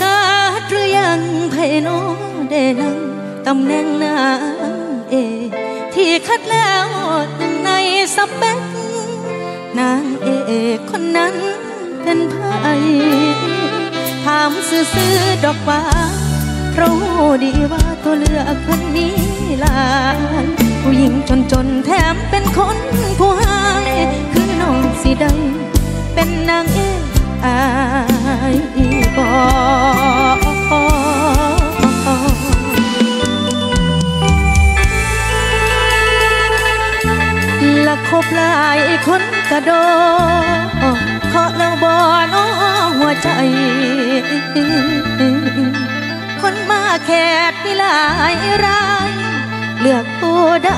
กัสหรือยังไพโนเดนังตำแหน่งนางเอกที่คัดแล้วหนึ่งในสเปกนางเอกคนนั้นเป็นไผถามซื่อๆดอกว่าเพราะดีว่าตัวเลือกคนนี้ลายผู้หญิงจนๆแถมเป็นคนผู้หายคือน้อง บหลายคนกระโดขอแล้วบ่น้อหัวใจ คนมาแขกมีหลายรายเลือกผู้ใด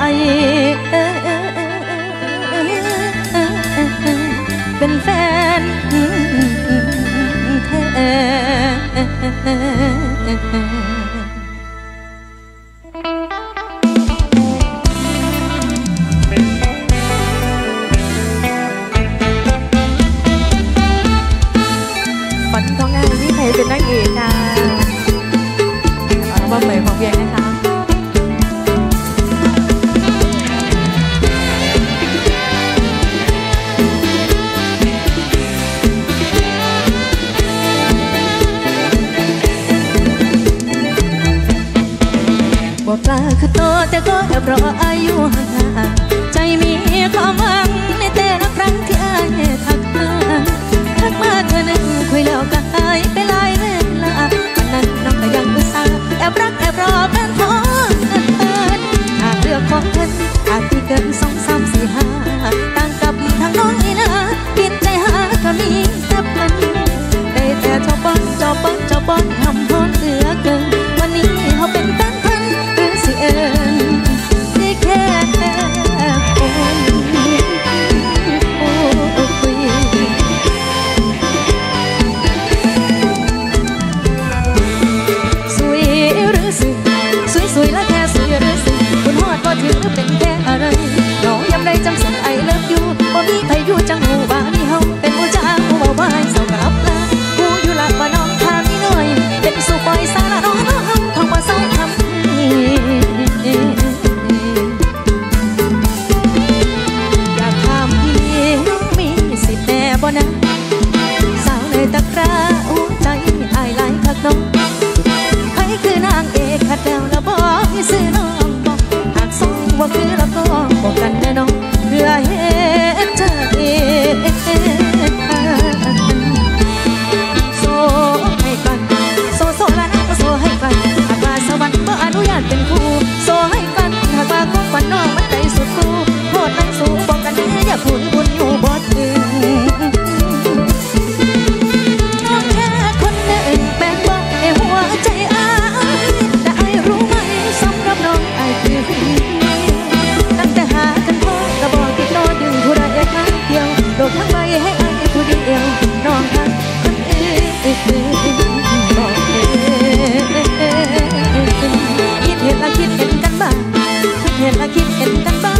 เป็นแฟนแท้ แต่ก็แอบรออายุห่างๆใจมีความหวังในแต่ละครั้งที่อายทักมาทั เสือน้องบอกหากสองว่าคือละก็บอกกันแน่นอนเพื่อเห็นเธอเองโซให้กันโซโซละนะก็โซให้กันหากว่าสวรรค์เมื่ออนุญาตเป็นครูโซให้กันหากว่าของฝันน้องมันใจสุดครูโทษนั่งสูงบอกกันแน่อย่าพูด sakit entah